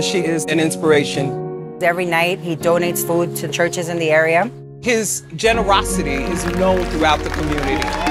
she is an inspiration. Every night, he donates food to churches in the area. His generosity is known throughout the community.